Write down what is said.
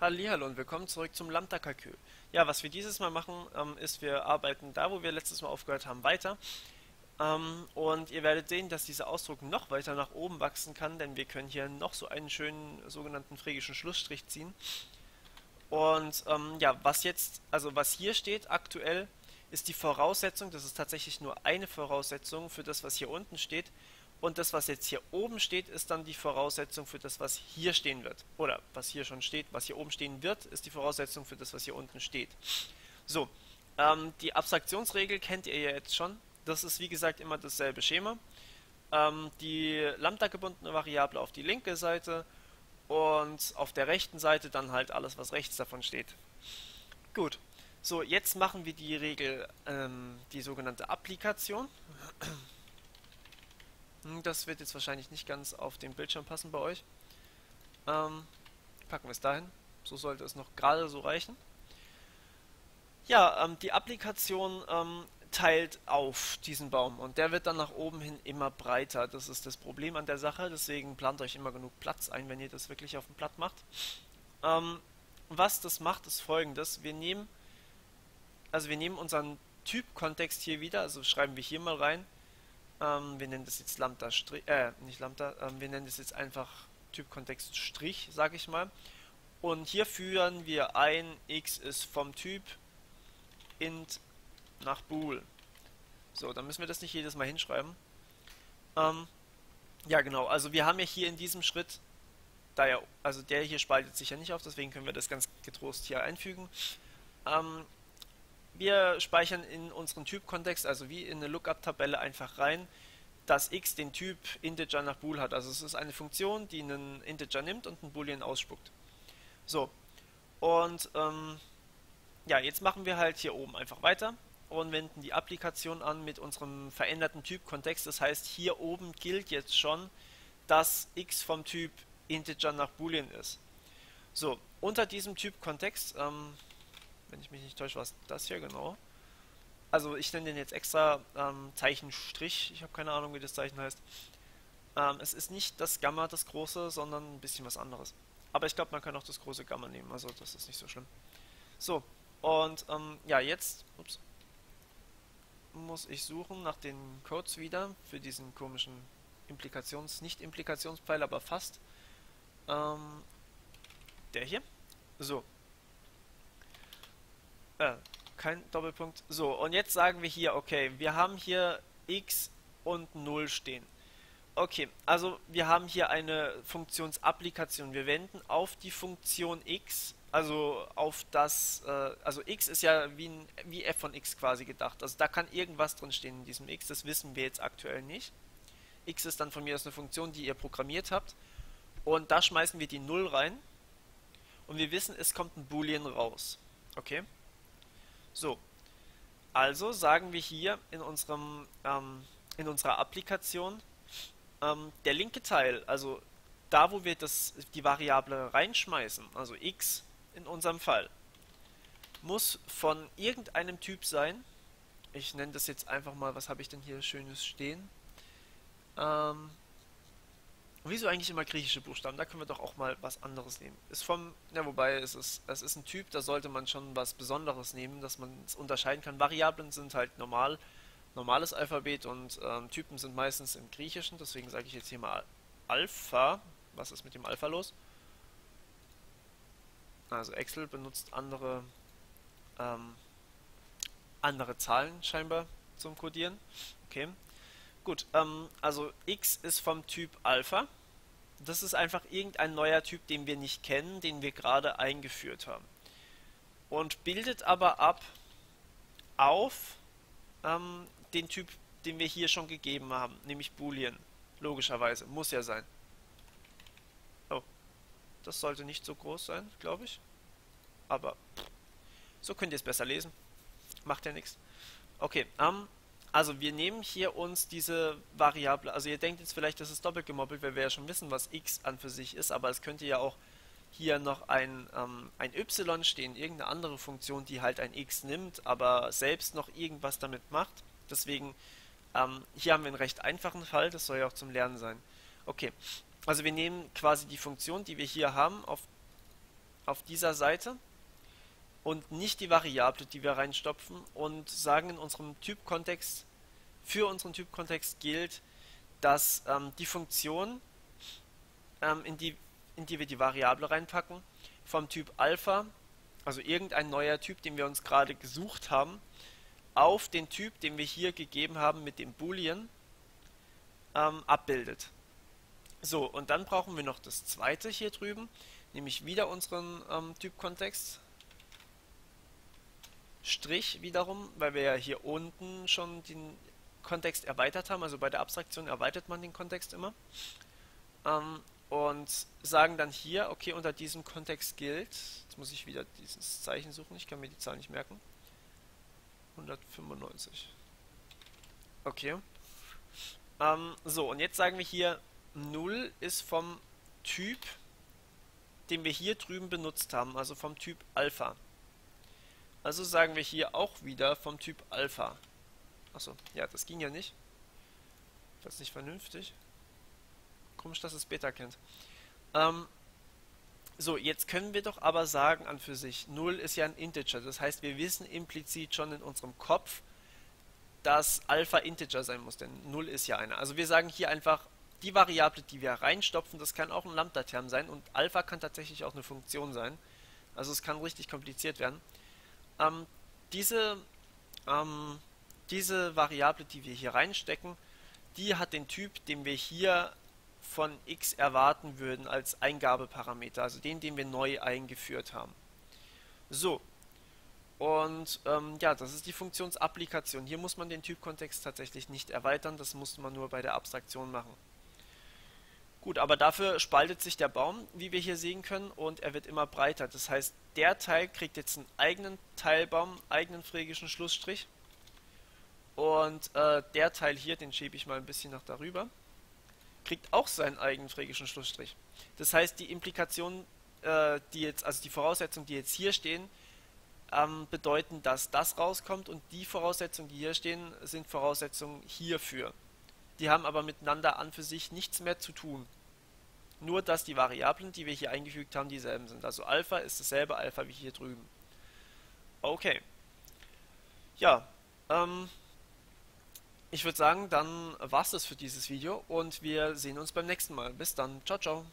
Hallo und willkommen zurück zum Lambda-Kalkül. Ja, was wir dieses Mal machen, ähm, ist, wir arbeiten da, wo wir letztes Mal aufgehört haben, weiter. Ähm, und ihr werdet sehen, dass dieser Ausdruck noch weiter nach oben wachsen kann, denn wir können hier noch so einen schönen sogenannten frigischen Schlussstrich ziehen. Und ähm, ja, was jetzt, also was hier steht aktuell, ist die Voraussetzung, das ist tatsächlich nur eine Voraussetzung für das, was hier unten steht, und das, was jetzt hier oben steht, ist dann die Voraussetzung für das, was hier stehen wird. Oder was hier schon steht, was hier oben stehen wird, ist die Voraussetzung für das, was hier unten steht. So, ähm, die Abstraktionsregel kennt ihr ja jetzt schon. Das ist wie gesagt immer dasselbe Schema. Ähm, die lambda-gebundene Variable auf die linke Seite und auf der rechten Seite dann halt alles, was rechts davon steht. Gut, so jetzt machen wir die Regel, ähm, die sogenannte Applikation. Hm, das wird jetzt wahrscheinlich nicht ganz auf den Bildschirm passen bei euch. Ähm, packen wir es dahin. So sollte es noch gerade so reichen. Ja, ähm, die Applikation ähm, teilt auf diesen Baum und der wird dann nach oben hin immer breiter. Das ist das Problem an der Sache, deswegen plant euch immer genug Platz ein, wenn ihr das wirklich auf dem Blatt macht. Ähm, was das macht, ist folgendes. Wir nehmen, also wir nehmen unseren Typ-Kontext hier wieder, also schreiben wir hier mal rein, ähm, wir nennen das jetzt Lambda Strich, äh, nicht Lambda, ähm, wir nennen das jetzt einfach Typ-Kontext Strich, sage ich mal. Und hier führen wir ein, x ist vom Typ int nach bool. So, dann müssen wir das nicht jedes Mal hinschreiben. Ähm, ja, genau, also wir haben ja hier in diesem Schritt, da ja, also der hier spaltet sich ja nicht auf, deswegen können wir das ganz getrost hier einfügen. Ähm, wir speichern in unseren Typ-Kontext, also wie in eine Lookup-Tabelle einfach rein, dass x den Typ Integer nach Bool hat. Also es ist eine Funktion, die einen Integer nimmt und einen Boolean ausspuckt. So, und ähm, ja, jetzt machen wir halt hier oben einfach weiter und wenden die Applikation an mit unserem veränderten Typ-Kontext. Das heißt, hier oben gilt jetzt schon, dass x vom Typ Integer nach Boolean ist. So, unter diesem Typ-Kontext, ähm, wenn ich mich nicht täusche, war es das hier genau. Also ich nenne den jetzt extra ähm, Zeichenstrich. Ich habe keine Ahnung, wie das Zeichen heißt. Ähm, es ist nicht das Gamma, das große, sondern ein bisschen was anderes. Aber ich glaube, man kann auch das große Gamma nehmen, also das ist nicht so schlimm. So, und ähm, ja, jetzt ups, muss ich suchen nach den Codes wieder für diesen komischen Implikations-, nicht Implikationspfeil, aber fast. Ähm, der hier. So, äh, kein Doppelpunkt. So, und jetzt sagen wir hier, okay, wir haben hier x und 0 stehen. Okay, also wir haben hier eine Funktionsapplikation. Wir wenden auf die Funktion x, also auf das, äh, also x ist ja wie, ein, wie f von x quasi gedacht. Also da kann irgendwas drin stehen in diesem x, das wissen wir jetzt aktuell nicht. x ist dann von mir aus eine Funktion, die ihr programmiert habt. Und da schmeißen wir die 0 rein. Und wir wissen, es kommt ein Boolean raus. Okay? So, also sagen wir hier in unserem ähm, in unserer Applikation ähm, der linke Teil, also da wo wir das, die Variable reinschmeißen, also x in unserem Fall, muss von irgendeinem Typ sein. Ich nenne das jetzt einfach mal, was habe ich denn hier schönes stehen? Ähm, Wieso eigentlich immer griechische Buchstaben? Da können wir doch auch mal was anderes nehmen. Ist vom, ja wobei es ist, es ist ein Typ, da sollte man schon was Besonderes nehmen, dass man es unterscheiden kann. Variablen sind halt normal, normales Alphabet und ähm, Typen sind meistens im Griechischen, deswegen sage ich jetzt hier mal Alpha. Was ist mit dem Alpha los? Also Excel benutzt andere ähm, andere Zahlen scheinbar zum Codieren. Okay. Gut, ähm, also x ist vom Typ Alpha das ist einfach irgendein neuer Typ, den wir nicht kennen, den wir gerade eingeführt haben. Und bildet aber ab auf ähm, den Typ, den wir hier schon gegeben haben, nämlich Boolean. Logischerweise, muss ja sein. Oh, das sollte nicht so groß sein, glaube ich. Aber so könnt ihr es besser lesen. Macht ja nichts. Okay, ähm, also wir nehmen hier uns diese Variable, also ihr denkt jetzt vielleicht, das ist doppelt gemoppelt, weil wir ja schon wissen, was x an für sich ist, aber es könnte ja auch hier noch ein, ähm, ein y stehen, irgendeine andere Funktion, die halt ein x nimmt, aber selbst noch irgendwas damit macht. Deswegen, ähm, hier haben wir einen recht einfachen Fall, das soll ja auch zum Lernen sein. Okay, also wir nehmen quasi die Funktion, die wir hier haben, auf, auf dieser Seite und nicht die Variable, die wir reinstopfen und sagen in unserem Typkontext, für unseren Typkontext gilt, dass ähm, die Funktion, ähm, in, die, in die wir die Variable reinpacken, vom Typ Alpha, also irgendein neuer Typ, den wir uns gerade gesucht haben, auf den Typ, den wir hier gegeben haben mit dem Boolean, ähm, abbildet. So, und dann brauchen wir noch das zweite hier drüben, nämlich wieder unseren ähm, Typkontext. Strich wiederum, weil wir ja hier unten schon den Kontext erweitert haben, also bei der Abstraktion erweitert man den Kontext immer. Ähm, und sagen dann hier, okay, unter diesem Kontext gilt, jetzt muss ich wieder dieses Zeichen suchen, ich kann mir die Zahl nicht merken. 195. Okay. Ähm, so, und jetzt sagen wir hier, 0 ist vom Typ, den wir hier drüben benutzt haben, also vom Typ Alpha. Also sagen wir hier auch wieder vom Typ Alpha. Achso, ja, das ging ja nicht. Das ist nicht vernünftig. Komisch, dass es Beta kennt. Ähm, so, jetzt können wir doch aber sagen an für sich, 0 ist ja ein Integer. Das heißt, wir wissen implizit schon in unserem Kopf, dass Alpha Integer sein muss, denn 0 ist ja eine. Also wir sagen hier einfach, die Variable, die wir reinstopfen, das kann auch ein Lambda-Term sein und Alpha kann tatsächlich auch eine Funktion sein. Also es kann richtig kompliziert werden. Ähm, diese, ähm, diese Variable, die wir hier reinstecken, die hat den Typ, den wir hier von x erwarten würden als Eingabeparameter, also den, den wir neu eingeführt haben. So, und ähm, ja, das ist die Funktionsapplikation. Hier muss man den Typkontext tatsächlich nicht erweitern, das muss man nur bei der Abstraktion machen. Gut, aber dafür spaltet sich der Baum, wie wir hier sehen können, und er wird immer breiter. Das heißt, der Teil kriegt jetzt einen eigenen Teilbaum, eigenen phrygischen Schlussstrich. Und äh, der Teil hier, den schiebe ich mal ein bisschen nach darüber, kriegt auch seinen eigenen phrygischen Schlussstrich. Das heißt, die Implikationen, äh, die jetzt, also die Voraussetzungen, die jetzt hier stehen, ähm, bedeuten, dass das rauskommt und die Voraussetzungen, die hier stehen, sind Voraussetzungen hierfür. Die haben aber miteinander an für sich nichts mehr zu tun. Nur, dass die Variablen, die wir hier eingefügt haben, dieselben sind. Also Alpha ist dasselbe Alpha wie hier drüben. Okay. Ja, ähm, ich würde sagen, dann war es das für dieses Video und wir sehen uns beim nächsten Mal. Bis dann. Ciao, ciao.